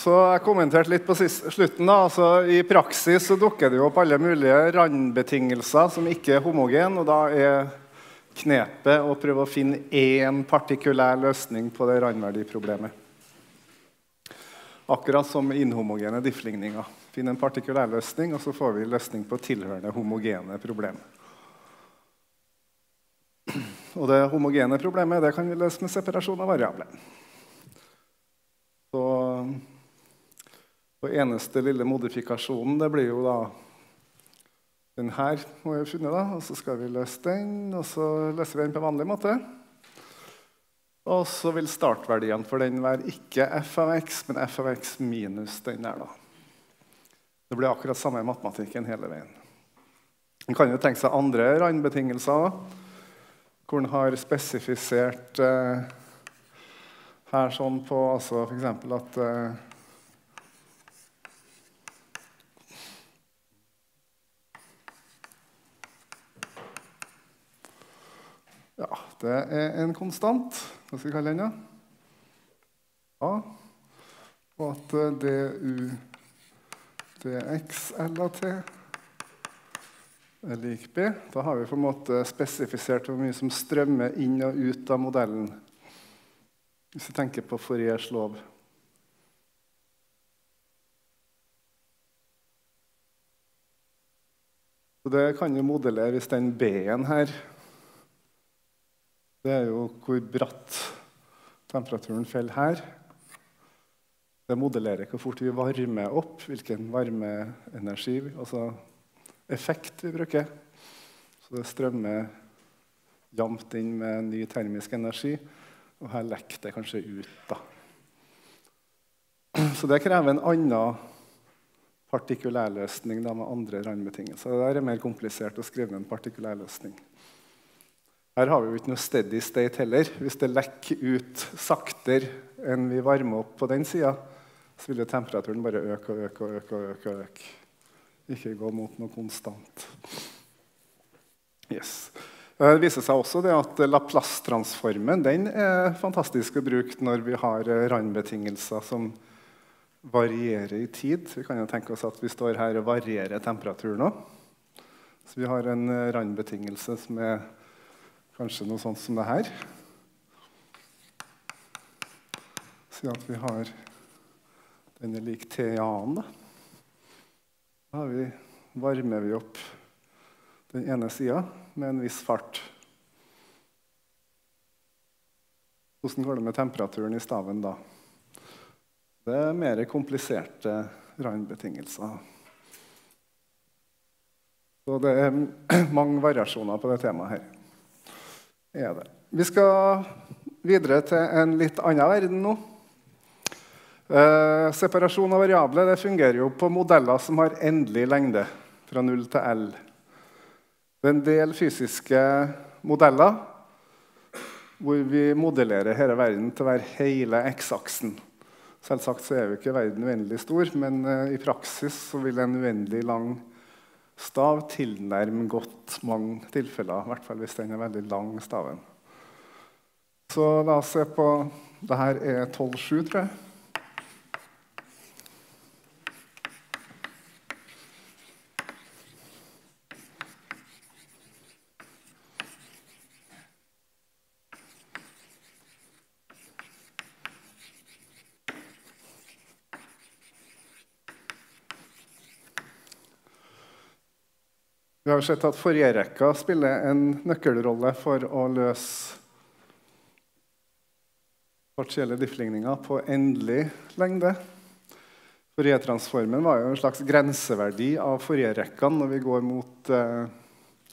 så jeg kommenterte litt på slutten. da, altså I praksis så dukker det jo opp alle mulige randbetingelser som ikke er homogene. Og da er knepet å prøve å finne én partikulær løsning på det randverdiproblemet. Akkurat som inhomogene diffligninger. Finn en partikulær løsning, og så får vi løsning på tilhørende homogene problem. Og det homogene problemet det kan vi løse med separasjon av variabler. Så og eneste lille modifikasjonen det blir jo da den her må vi funnet. da, og Så skal vi løse den, og så løser vi den på vanlig måte. Og så vil startverdien for den være ikke f av x, men f av x minus den der. da. Det blir akkurat samme matematikken hele veien. En kan jo tenke seg andre randbetingelser hvor en har spesifisert eh, her sånn på altså f.eks. at eh, Ja, det er en konstant. Hva skal vi kalle den? da? A. Og at du dx L av t er lik b. Da har vi på en måte spesifisert hvor mye som strømmer inn og ut av modellen. Hvis vi tenker på Fouriers lov. Så det kan jo modellere hvis den B-en her det er jo hvor bratt temperaturen faller her. Det modellerer hvor fort vi varmer opp, hvilken varmeenergi, altså effekt, vi bruker. Så det strømmer jevnt inn med ny termisk energi, og her lekker det kanskje ut. da. Så det krever en annen partikulærløsning da, med andre randbetingelser. Det er mer komplisert å skrive en partikulærløsning. Her har vi jo ikke noe steady state heller. Hvis det lekker ut saktere enn vi varmer opp på den sida, så vil temperaturen bare øke og øke og øke. og øke, og øke. Ikke gå mot noe konstant. Yes. Det viser seg også at Laplace-transformen er fantastisk å bruke når vi har randbetingelser som varierer i tid. Vi kan jo tenke oss at vi står her og varierer temperaturen òg. Så vi har en randbetingelse som er Kanskje noe sånt som det her. Si at vi har Den er lik T-a-en. Da vi, varmer vi opp den ene sida med en viss fart. Hvordan går det med temperaturen i staven da? Det er mer kompliserte randbetingelser. Så det er mange variasjoner på det temaet her er det. Vi skal videre til en litt annen verden nå. Eh, separasjon av variable det fungerer jo på modeller som har endelig lengde, fra 0 til L. Det er en del fysiske modeller hvor vi modellerer hele verden til å være hele X-aksen. Selvsagt så er jo ikke verden uendelig stor, men eh, i praksis så vil en uendelig lang stav tilnærmer godt mange tilfeller. I hvert fall hvis den er veldig lang, staven. Så la oss se på Dette er 12,7, tror jeg. Vi har sett at forrige spiller en nøkkelrolle for å løse partielle diffligninger på endelig lengde. Fourier-transformen var jo en slags grenseverdi av Fourier-rekkene når vi går mot eh,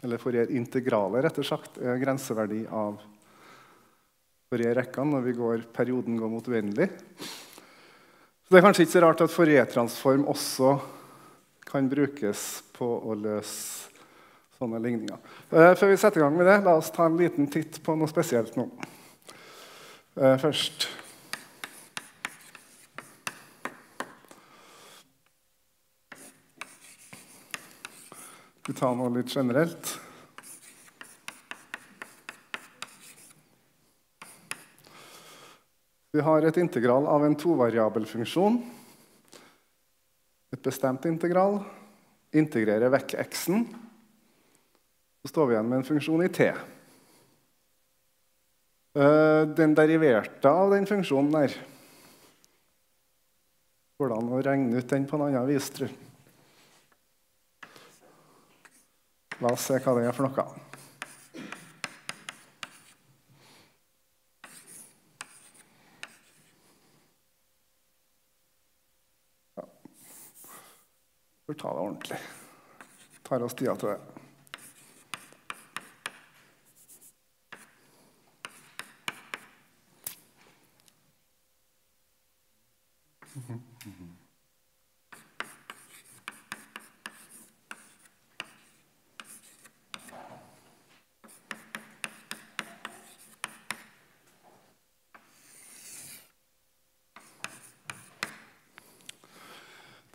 Eller Fourier-integralet, rett og slett, er grenseverdi av Fourier-rekkene når vi går, perioden går mot uendelig. Så Det er kanskje ikke så rart at Fourier-transform også kan brukes på å løse sånne ligninger. Eh, før vi setter i gang med det, la oss ta en liten titt på noe spesielt nå. Eh, først Vi tar noe litt generelt. Vi har et integral av en tovariabel funksjon bestemt integral. Integrerer vekk x-en. Så står vi igjen med en funksjon i t. Eh, den deriverte av den funksjonen der Går det an å regne ut den på en annen vis, tru? La oss se hva det er for noe. Ja. Får ta det ordentlig. Tar oss tida til det. Det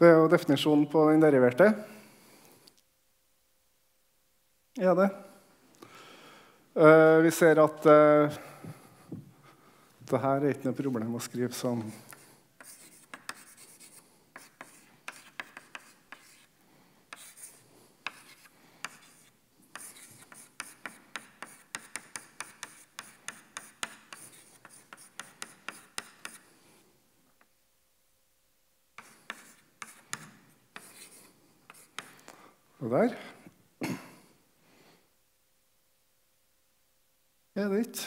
er jo definisjonen på den deriverte. Er det? Uh, vi ser at uh, det her er ikke noe problem å skrive sånn Det der. Er det ikke?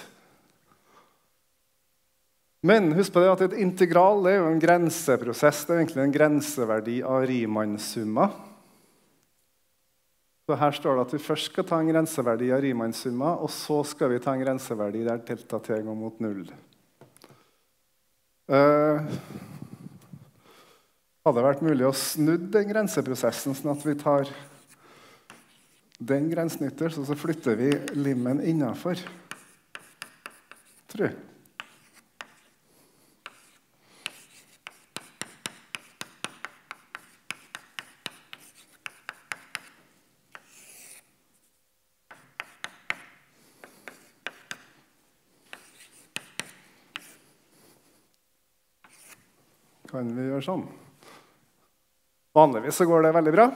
Men husk på det at et integral er jo en grenseprosess. Det er egentlig en grenseverdi av Riemann-summa. Så her står det at vi først skal ta en grenseverdi av Riemann-summa, og så skal vi ta en grenseverdi der delta t går mot null. Uh, hadde det vært mulig å snu den grenseprosessen, sånn at vi tar den grensen ytterst, og så flytter vi limmen innafor. Tror jeg. Kan vi gjøre sånn? Vanligvis så går det veldig bra.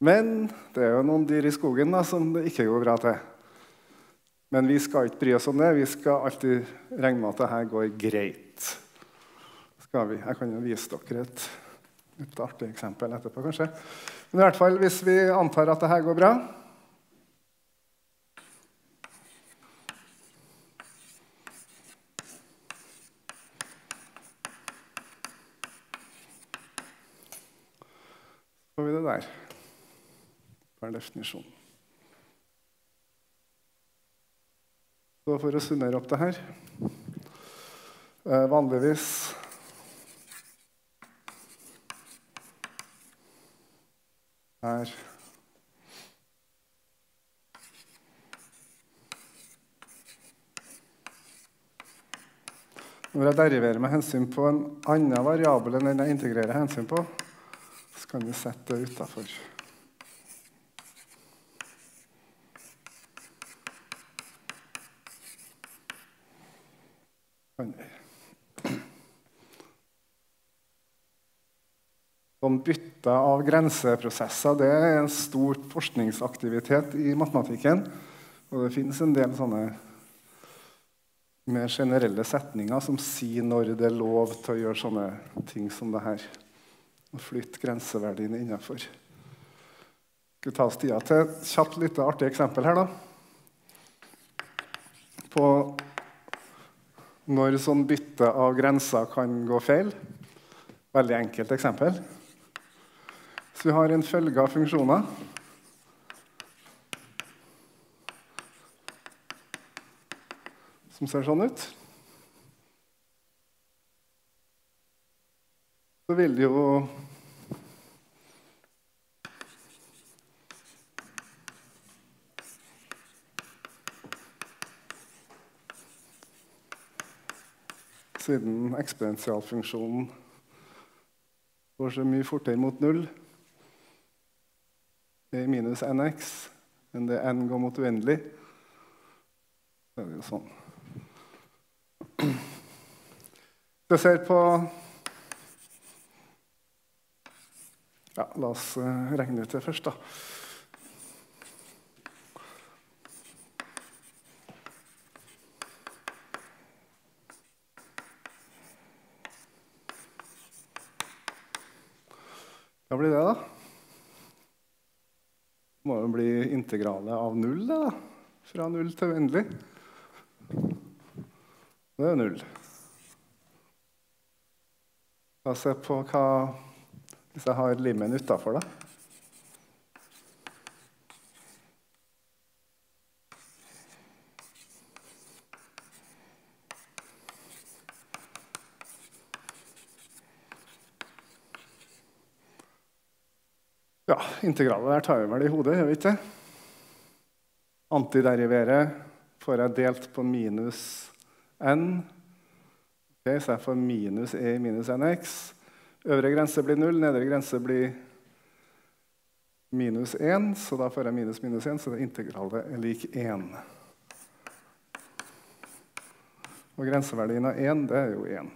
Men det er jo noen dyr i skogen da, som det ikke går bra til. Men vi skal ikke bry oss om det. Vi skal alltid regne med at dette går greit. Jeg kan jo vise dere et, et artig eksempel etterpå, kanskje. Men i hvert fall, hvis vi antar at dette går bra Så får vi det der per definisjon. Så for å summere opp det her eh, Vanligvis er Når jeg deriverer med hensyn på en annen variabel enn den jeg integrerer hensyn på, så kan vi sette det utafor. Sånn bytte av grenseprosesser det er en stor forskningsaktivitet i matematikken. Og det finnes en del sånne mer generelle setninger som sier når det er lov til å gjøre sånne ting som det her. Å flytte grenseverdiene innafor. Skal ta oss tida til et kjapt, lite artig eksempel her, da. På når sånn bytte av grenser kan gå feil. Veldig enkelt eksempel. Så vi har en følge av funksjoner. Som ser sånn ut. Så vil det jo Siden eksponentialfunksjonen går så mye fortere mot null, minus nx, men det n går mot uendelig. Så er det jo sånn. Hvis jeg ser på Ja, la oss eh, regne ut det først, da. Hva blir det, da? Må jo bli integralet av null, da. Fra null til uendelig. Det er null. La oss se på hva hvis jeg har limmen utafor, da. Ja, integralet der tar vi vel i hodet, gjør vi ikke det? antiderivere får jeg delt på minus n. Okay, så jeg får minus e minus nx. Øvre grense blir null, nedre grense blir minus 1. Så da får jeg minus minus 1, så det integralet er lik 1. Og grenseverdien av 1, det er jo 1.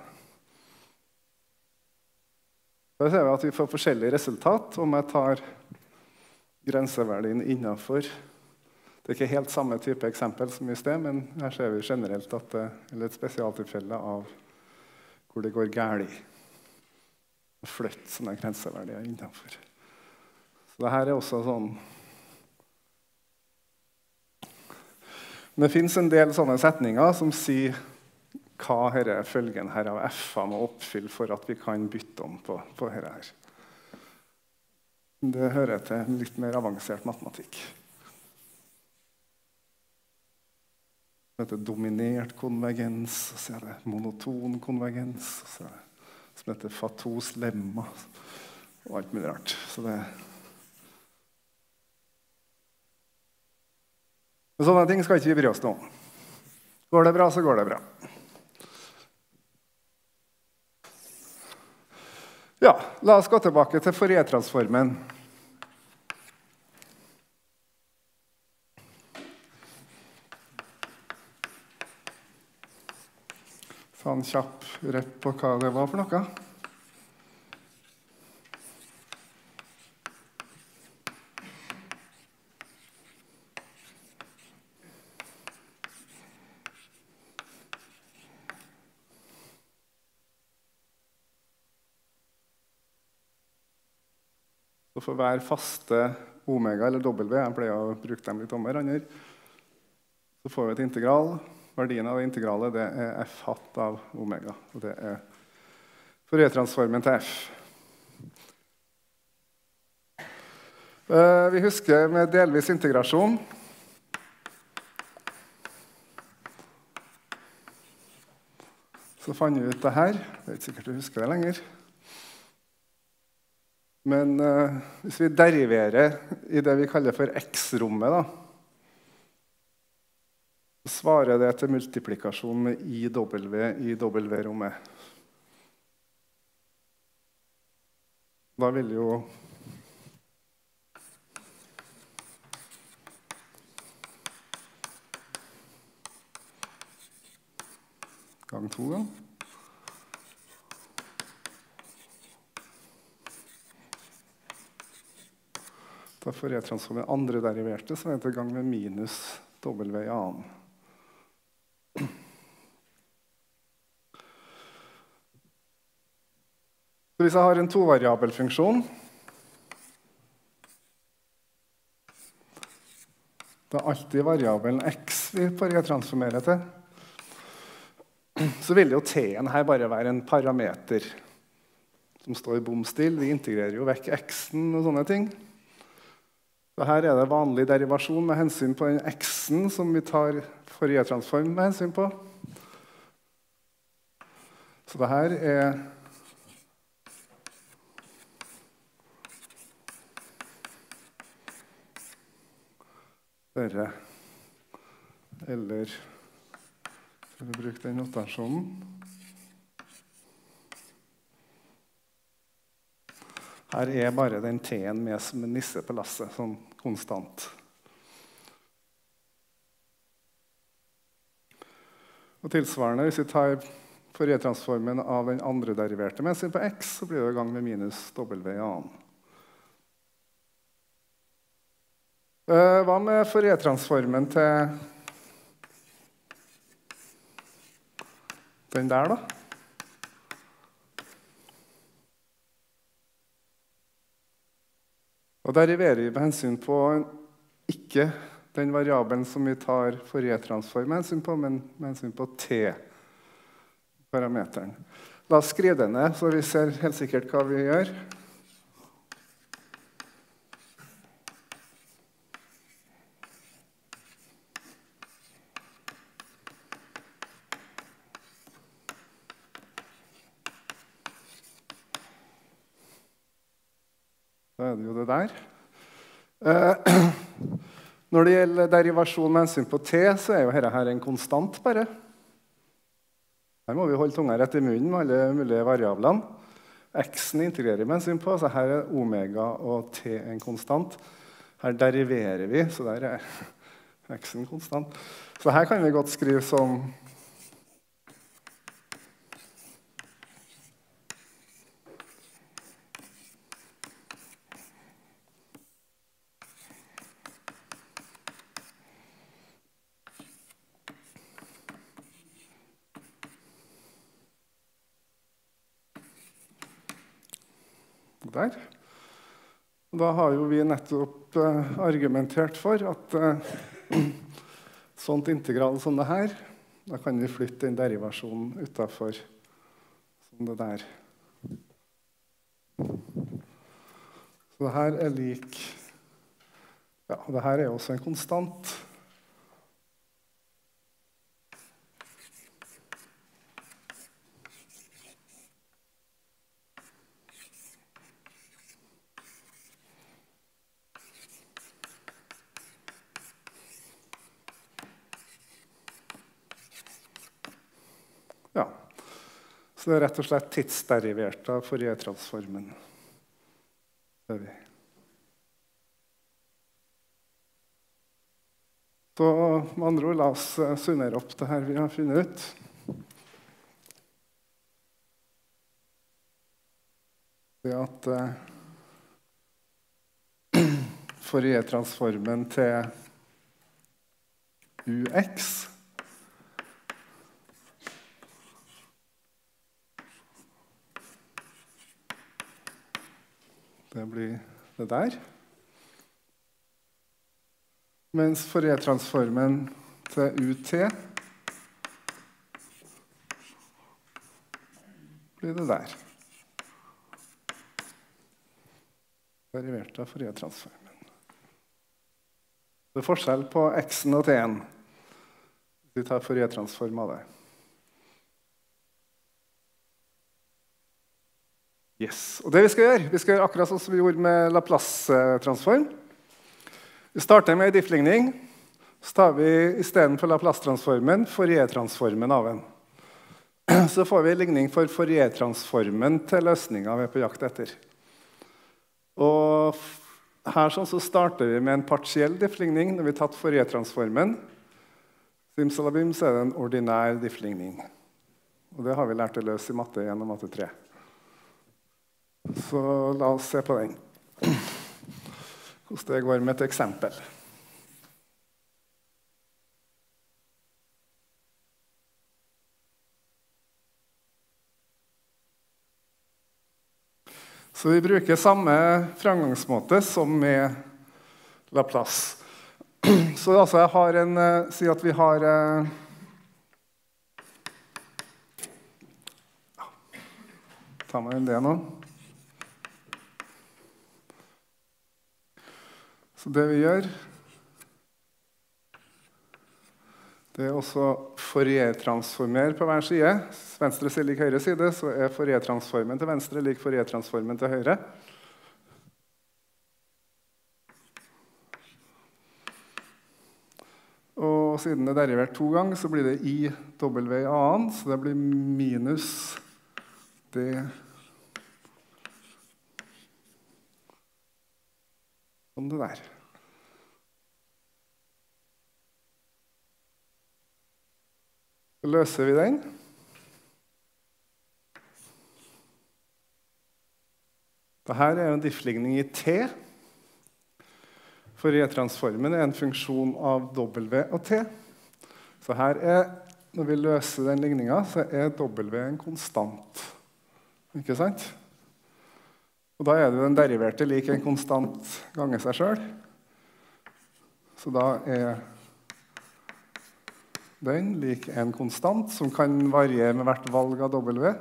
Da ser vi at vi får forskjellig resultat om jeg tar grenseverdien innafor. Det er ikke helt samme type eksempel som i sted, men her ser vi generelt at det er et spesialtilfelle av hvor det går galt å flytte sånne grenseverdier innafor. Så det her er også sånn Men det fins en del sånne setninger som sier hva denne følgen her av f-er må oppfylle for at vi kan bytte om på, på dette her. Det hører til litt mer avansert matematikk. Det heter dominert konvergens, og så er det monoton konvergens. og så er det som heter Fatos lemma og alt mulig rart. Så det Men sånne ting skal ikke vi bry oss om. Går det bra, så går det bra. Ja, La oss gå tilbake til Fourier-transformen. Ta en kjapp rett på hva det var for noe. For hver faste omega eller W jeg pleier å bruke dem litt om hverandre, så får vi et integral. Verdien av det integralet det er f hatt av omega. Og det er Fourier-transformen til f. Eh, vi husker med delvis integrasjon Så fant vi ut det her. Det er ikke sikkert du husker det lenger. Men eh, hvis vi deriverer i det vi kaller for X-rommet, svarer det til multiplikasjon med IW i W-rommet. Da vil jo Gang to, da. Da får jeg transformere andre deriverte, som heter gang med minus W i annen. Hvis jeg har en tovariabelfunksjon Det er alltid variabelen x vi transformerer til. Så vil jo t-en her bare være en parameter som står bom stille. Vi integrerer jo vekk x-en og sånne ting. Så her er det vanlig derivasjon med hensyn på den x-en som vi tar forrige transform med hensyn på. Så det her er Dere Eller Skal vi bruke den notasjonen? Her er bare den T-en med som en nisse på lasset, sånn konstant. Og tilsvarende, Hvis vi tar Fourier-transformen av den andre deriverte med sin på x, så blir det i gang med minus W annen. Eh, hva med Fourier-transformen til den der, da? Og deriverer vi med hensyn på ikke den variabelen som vi tar Fourier-transform med hensyn på, men med hensyn på T-parameteren. La oss skrive det ned, så vi ser helt sikkert hva vi gjør. Da er det der. Eh, når det gjelder derivasjon med hensyn på T, så er jo dette her en konstant, bare. Her må vi holde tunga rett i munnen med alle mulige variablene. X-en integrerer med hensyn på, så her er omega og T en konstant. Her deriverer vi, så der er X-en konstant. Så her kan vi godt skrive som Der. Da har jo vi nettopp eh, argumentert for at eh, sånt integral som det her, da kan vi flytte den derivasjonen utafor som det der. Så det her er lik Ja, det her er også en konstant. Ja. Så det er rett og slett tidsderivert av Fourier-transformen. Det er vi. Så med andre ord, la oss eh, summere opp det her vi har funnet ut. Det at eh, Fourier-transformen til UX Det blir det der. Mens Fourier-transformen til UT blir det der. Derivert av E-transformen. Det er forskjell på X-en og T-en vi tar Fourier-transform av det. Yes. Og det Vi skal gjøre, vi skal gjøre akkurat sånn som vi gjorde med Laplace-transform. Vi starter med en diffligning. Så tar vi istedenfor Laplace-transformen Fourier-transformen av den. Så får vi ligning for Fourier-transformen til løsninga vi er på jakt etter. Og her sånn så starter vi med en partiell diffligning når vi har tatt Fourier-transformen. Simsalabim så er det en ordinær diffligning. Og det har vi lært å løse i matte 1 og matte 3. Så la oss se på den. Hvordan det går med et eksempel. Så vi bruker samme framgangsmåte som med Laplace. Så altså jeg har en uh, Si at vi har uh, Ta meg en det nå. Så det vi gjør, det er også Fourier-transformer på hver side. Venstre side lik høyre side, så er Fourier-transformen til venstre lik Fourier-transformen til høyre. Og siden det er derivert to ganger, så blir det i w annen, så det blir minus d Som det der. Løser vi den. Dette er en diffligning i T. Fourier-transformen er en funksjon av W og T. Så her er, når vi løser den ligninga, så er W en konstant. Ikke sant? Og da er det den deriverte lik en konstant ganger seg sjøl. Så da er den lik en konstant som kan variere med hvert valg av W.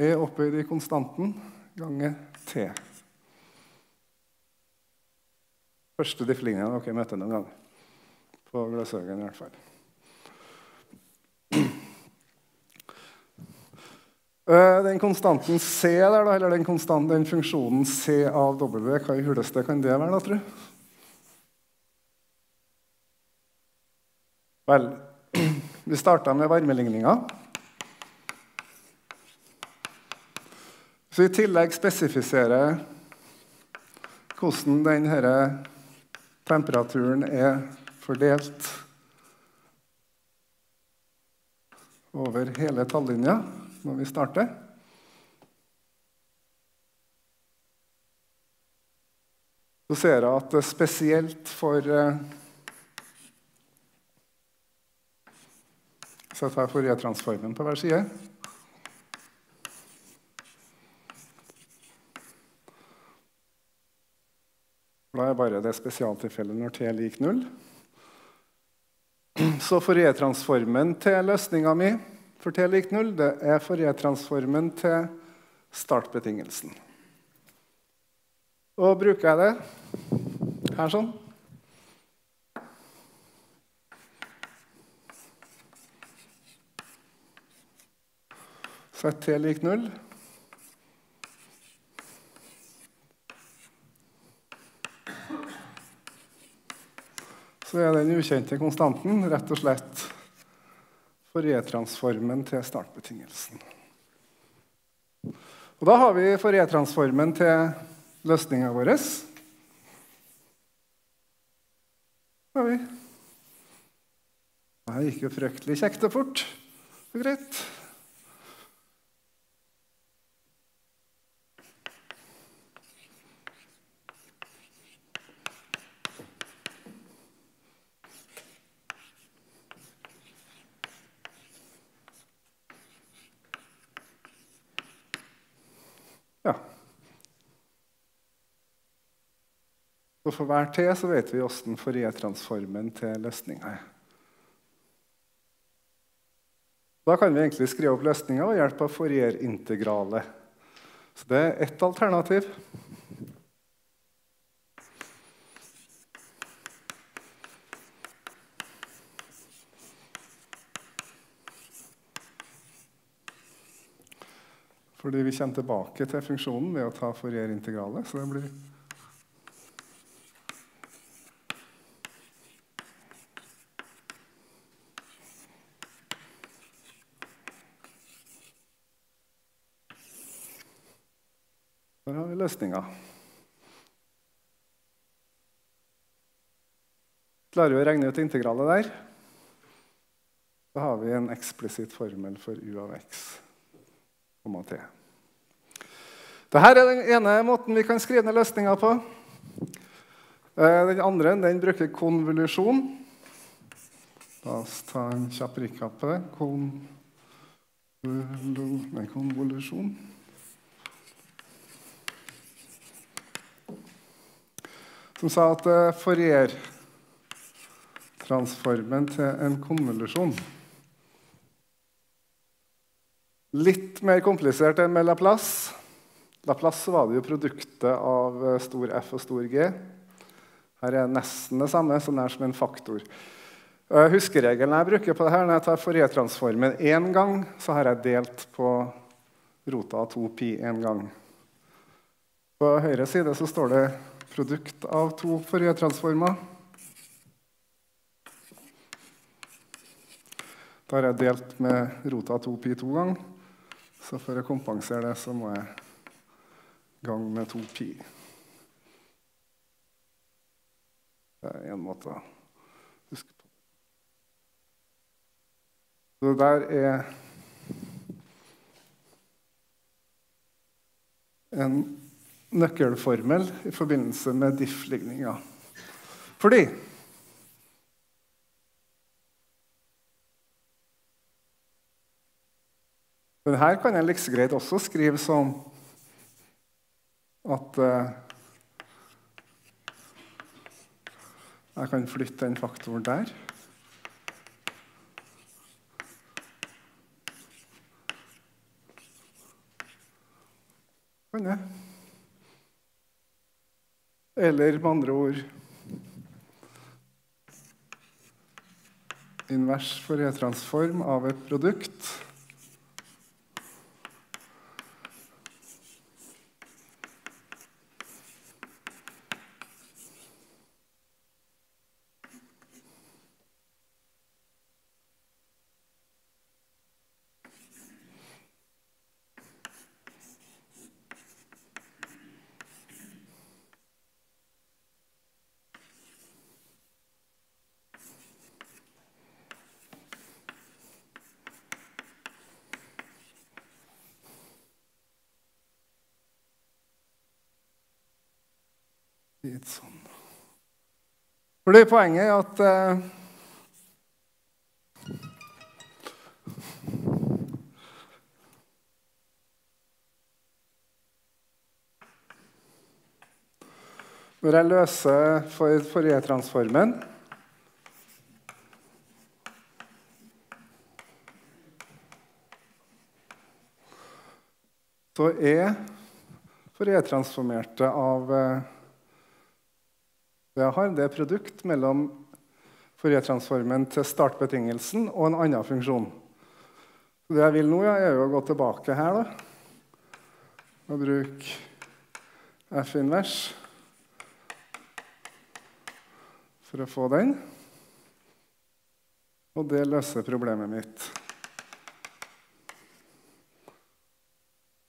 E opphøyd i konstanten ganger T. Første difflinga dere møtte noen gang. På Gløshaugen i hvert fall. Eh, den konstanten C der, eller den, den, funksjonen C av W, hva i huleste kan det være, da, tro? Vel, vi starta med varmeligninga. Så i tillegg spesifiserer hvordan denne temperaturen er fordelt over hele tallinja når vi starter. Så ser jeg at spesielt for Så jeg tar Fourier-transformen på hver side. Da er bare det spesialtilfellet når T er lik null. Så Fourier-transformen til løsninga mi for T er lik null, det er Fourier-transformen til startbetingelsen. Og bruker jeg det her sånn Sett t lik null. Så er den ukjente konstanten rett og slett Fourier-transformen til startbetingelsen. Og da har vi Fourier-transformen til løsninga vår. Har vi. Det gikk jo fryktelig kjekt og fort og greit. Så for hver T så vet vi åssen Fourier-transformen til løsninga er. Da kan vi egentlig skrive opp løsninga ved hjelp av Fourier-integralet. Så det er ett alternativ. Fordi vi kommer tilbake til funksjonen ved å ta Fourier-integralet. Så det blir løsninga. Klarer vi å regne ut integralet der, da har vi en eksplisitt formel for u av x, t. Dette er den ene måten vi kan skrive ned løsninger på. Eh, den andre den bruker konvolusjon. La oss ta en kjapp recap på. Konvolusjon. Som sa at det Fourier-transformen til en konvolusjon Litt mer komplisert enn med Laplace. Laplace var det jo produktet av eh, stor F og stor G. Her er nesten det samme, så nær som en faktor. Uh, huskeregelen jeg bruker på det her, når jeg tar Fourier-transformen én gang, så har jeg delt på rota av 2 pi én gang. På høyre side så står det produkt av to forrige transformer. Da har jeg delt med rota av 2pi to ganger. Så for å kompensere det, så må jeg gang med 2pi. Det er én måte å huske på. Så det der er en nøkkelformel i forbindelse med diff-ligninga. Fordi Men her kan jeg like greit også skrive som at uh, Jeg kan flytte den faktoren der. Kan jeg. Eller med andre ord Invers Fourier-transform av et produkt Litt sånn. Fordi poenget er at eh, Når jeg løser for Fourier-transformen Så er Fourier-transformerte av eh, jeg har det er produkt mellom Fourier-transformen til startbetingelsen og en annen funksjon. Så det jeg vil nå, ja, er jo å gå tilbake her da, og bruke f-invers for å få den. Og det løser problemet mitt.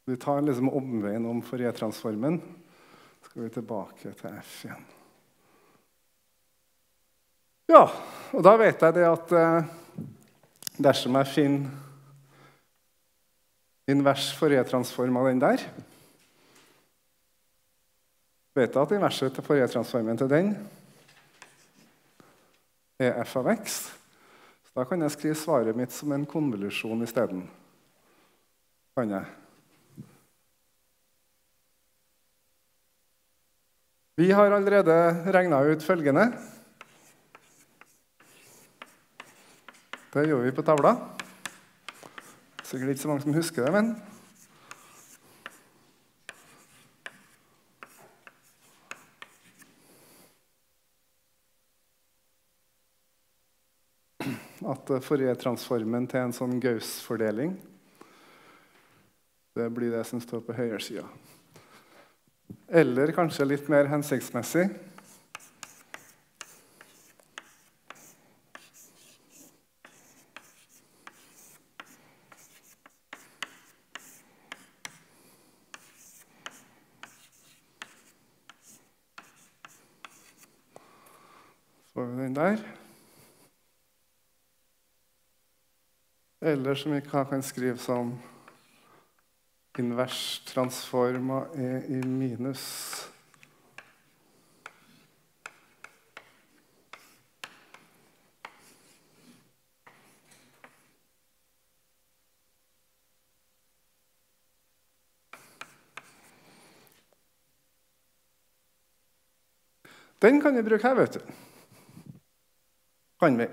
Vi tar liksom omveien om Fourier-transformen. Skal vi tilbake til f igjen. Ja, og da vet jeg det at eh, dersom jeg finner invers Fourier-transform av den der vet jeg at inverset for Fourier-transformen til den er f av x. Så da kan jeg skrive svaret mitt som en konvolusjon isteden. Kan jeg. Vi har allerede regna ut følgende. Det gjør vi på tavla. Sikkert ikke så mange som husker det, men At forrige transformen til en sånn Gauss-fordeling det blir det som står på høyresida. Eller kanskje litt mer hensiktsmessig får vi den der. Eller som vi kan skrive som invers transforma E i minus Den kan vi bruke her, vet du kan vi.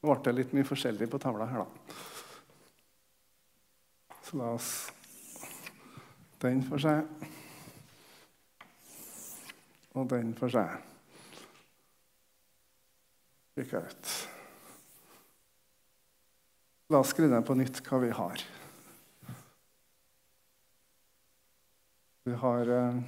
Nå ble det litt mye forskjellig på tavla her, da. Så la oss Den for seg. Og den for seg. Slik ut. La oss skrive ned på nytt hva vi har. Vi har eh,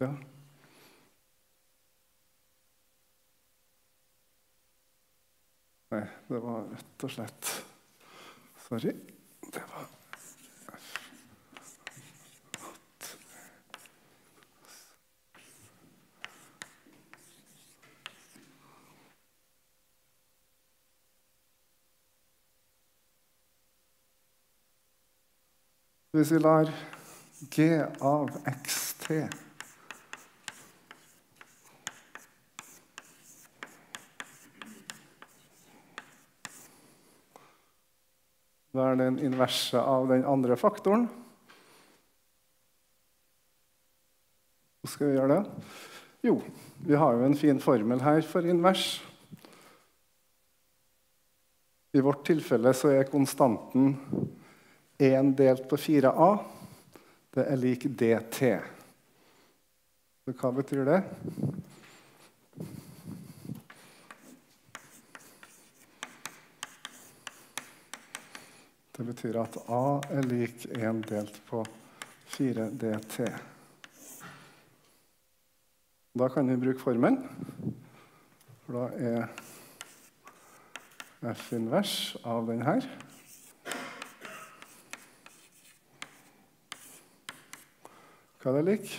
Ja. Nei, det var rett og slett Sorry. Det var Hvis vi lar G av XT være den inverse av den andre faktoren. Hvordan skal vi gjøre det? Jo, vi har jo en fin formel her for invers. I vårt tilfelle så er konstanten 1 delt på 4a. Det er lik dt. Så hva betyr det? Det betyr at A er lik 1 delt på 4DT. Da kan vi bruke formelen. For da er F invers av den her. Hva er det lik?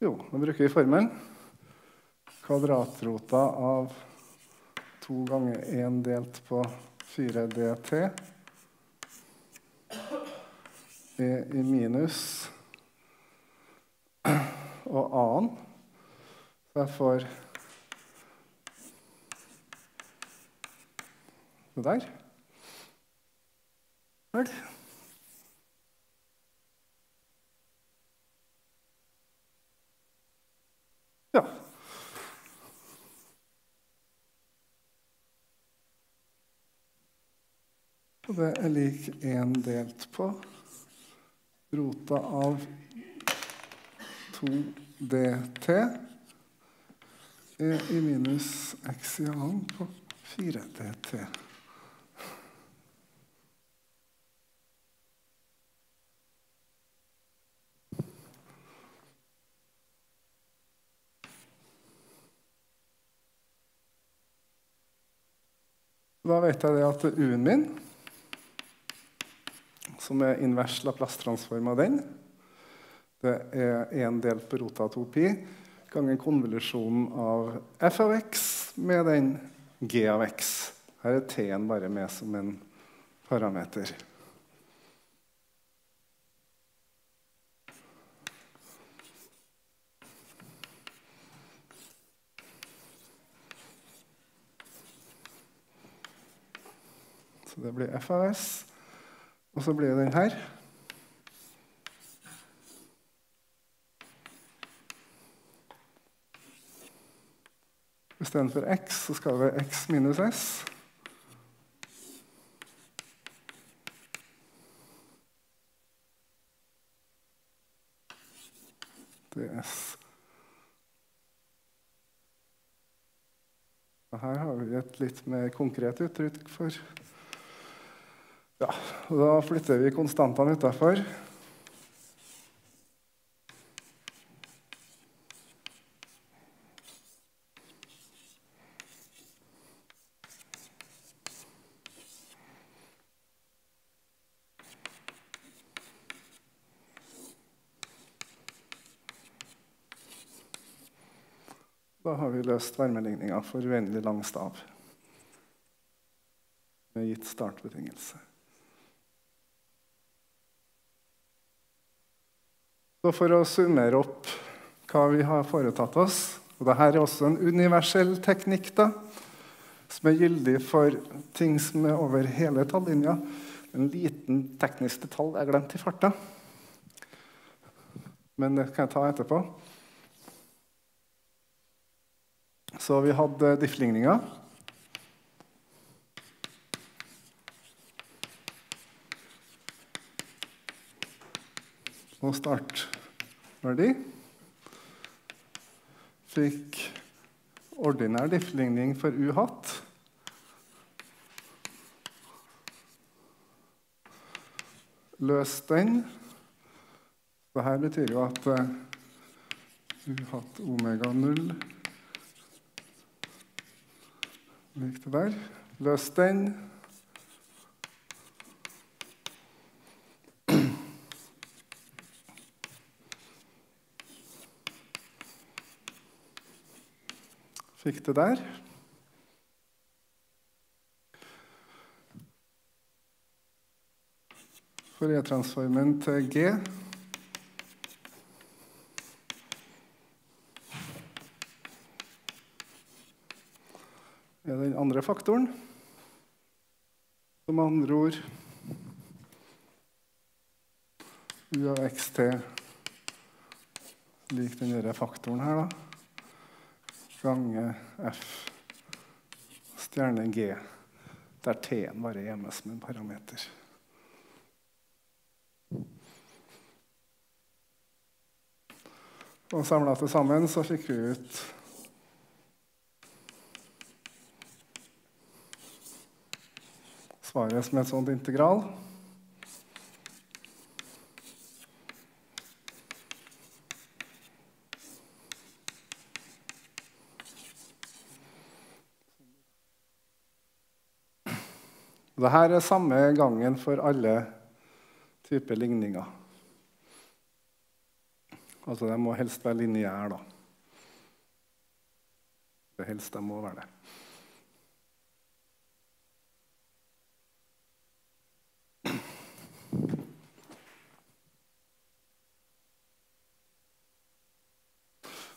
Jo, nå bruker vi formelen. Kvadratrota av 2 ganger 1 delt på 4dt e i minus og a-en. Så jeg får det der. Vel. Ja. Og det er lik 1 delt på rota av 2dt er i minus x i annen på 4dt. Da vet jeg det at u-en min, som er invers Laplace-transform av den, det er en delt på rota av 2 pi ganger konvolusjonen av f av x med den g av x. Her er t-en bare med som en parameter. Så det blir f av s. Og så det den her. Istedenfor x så skal det være x minus s. Det er s. Og her har vi et litt mer konkret uttrykk for ja, Da flytter vi konstantene utafor. Da har vi løst varmeligninga for uendelig lang stav med gitt startbetingelse. Så for å summere opp hva vi har foretatt oss og Dette er også en universell teknikk da, som er gyldig for ting som er over hele tallinja. En liten teknisk detalj jeg glemte i farta. Men det kan jeg ta etterpå. Så vi hadde diffligninga. Og startverdi. Fikk ordinær diffligning for u hatt. Løs den. Dette betyr jo at uh, u hatt omega 0 Lik der. Løs den. Fikk det der. Fourier-transformen til G er den andre faktoren. Som andre ord U av xt lik denne faktoren her, da. Gange f stjerne g, der t-en bare er med som en parameter. Og samla til sammen så fikk vi ut svaret som et sånt integral. Dette er samme gangen for alle typer ligninger. Altså, de må helst være lineære, da. Det helst de må være det.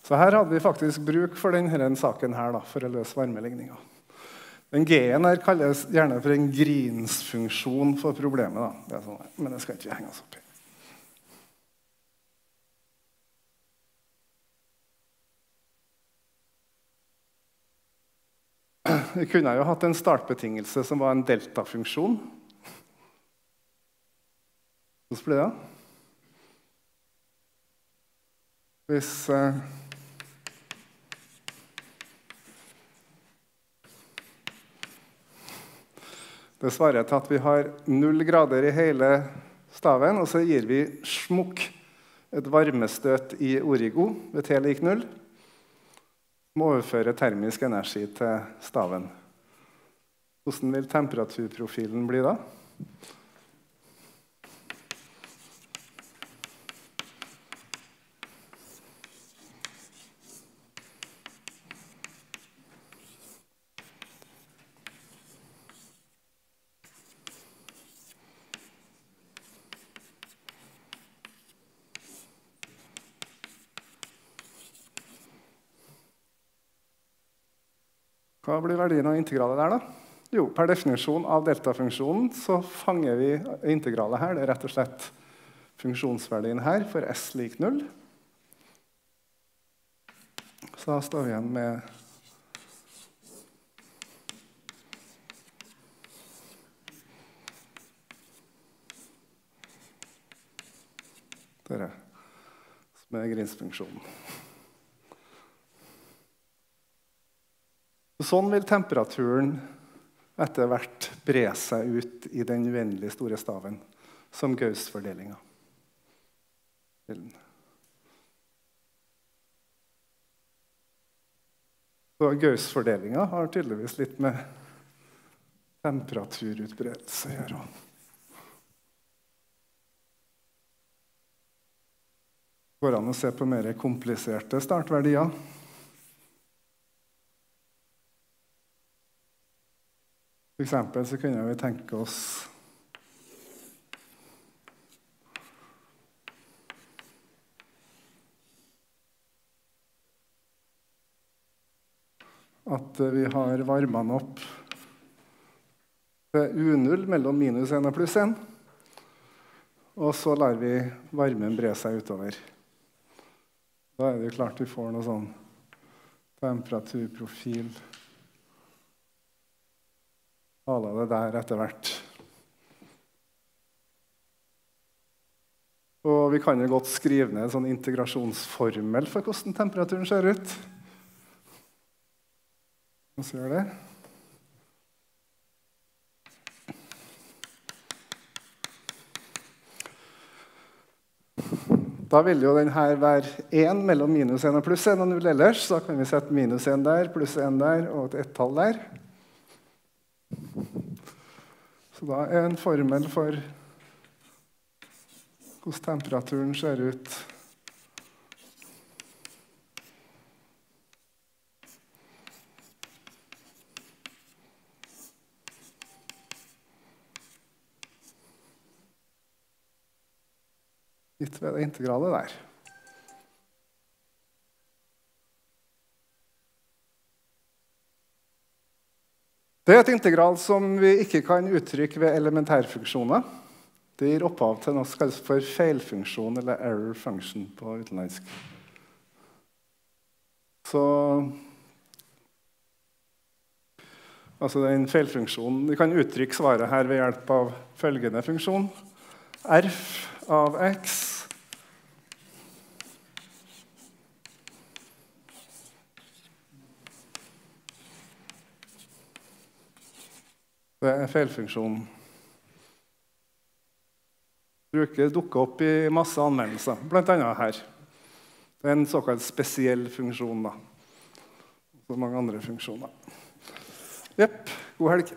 Så her hadde vi faktisk bruk for denne saken her, da, for å løse varmeligninga. Den G-en her kalles gjerne for en Greens-funksjon for problemet. Det sånn, men det skal ikke henge oss opp i. Vi kunne jo hatt en startbetingelse som var en deltafunksjon. Hvordan blir det? Hvis eh, Det svarer til at vi har null grader i hele staven, og så gir vi smukk et varmestøt i origo ved T lik null. Som overfører termisk energi til staven. Hvordan vil temperaturprofilen bli da? Hva blir verdien av integralet der, da? Jo, per definisjon av deltafunksjonen så fanger vi integralet her. Det er rett og slett funksjonsverdien her for s lik 0. Så da står vi igjen med Dette som er Grins-funksjonen. Sånn vil temperaturen etter hvert bre seg ut i den uendelig store staven som Gauss-fordelinga. Så Gauss-fordelinga har tydeligvis litt med temperaturutbredelse å gjøre. Går an å se på mer kompliserte startverdier. For eksempel så kunne vi tenke oss At vi har varma den opp til U0 mellom minus 1 og pluss 1. Og så lar vi varmen bre seg utover. Da er det klart vi får noe sånn temperaturprofil ala det der etter hvert. Og vi kan jo godt skrive ned en sånn integrasjonsformel for hvordan temperaturen ser ut. Og så gjør det. Da vil jo denne være 1 mellom minus 1 og pluss 1 og 0 ellers. Da kan vi sette minus 1 der, pluss 1 der og et ett-tall der. Så da er en formel for hvordan temperaturen ser ut gitt ved det integrale der. Det er et integral som vi ikke kan uttrykke ved elementærfunksjoner. Det gir opphav til noe som kalles for feilfunksjon, eller error function på utenlandsk. Så Altså den feilfunksjonen, Vi kan uttrykke svaret her ved hjelp av følgende funksjon. Rf av x Det er feilfunksjonen. Bruker dukker opp i masse anvendelser, bl.a. her. Det er en såkalt spesiell funksjon. da. Så mange andre funksjoner. Jepp. God helg.